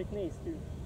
stomach knees too.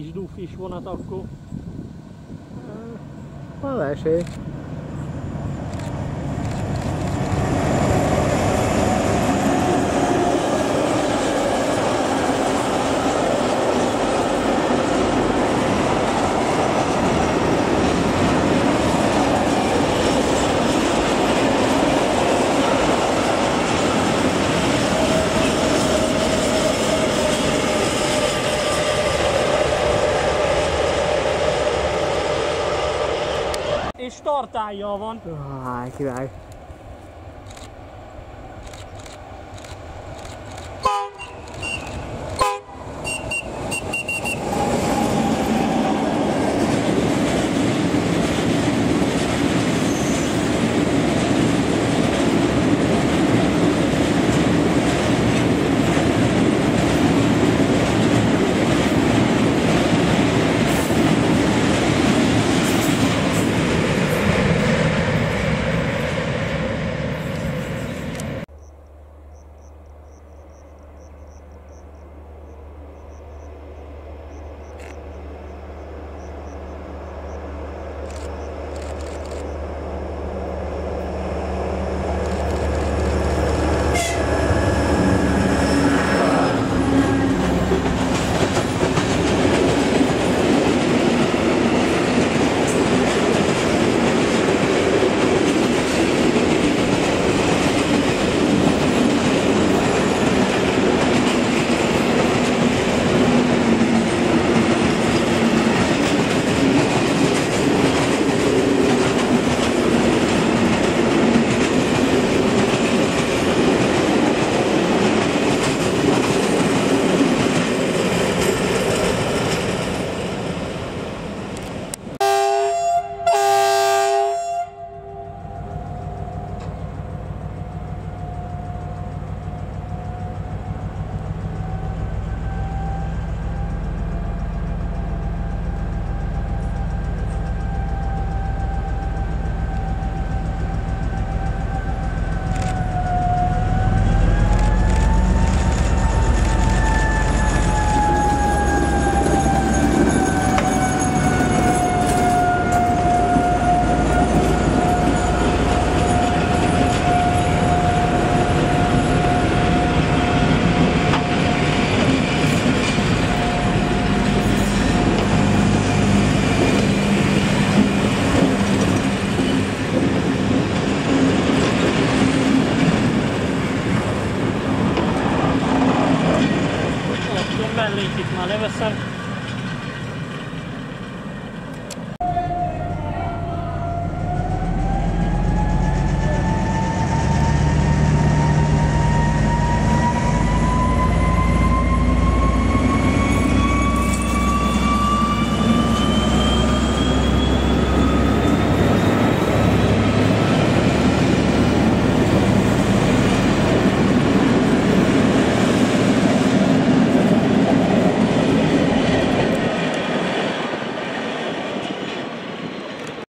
Kis dufis vonat akkor. Van esély. portaio, Von. Ah, che bello.